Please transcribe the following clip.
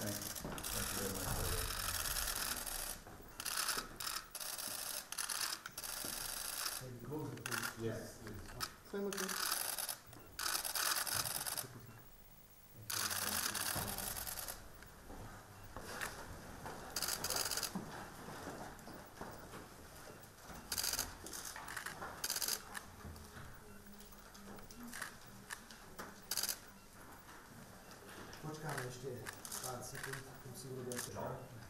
Thank you. Thank you very much for your time. Počkáme ještě pár sekund, musím udělat to.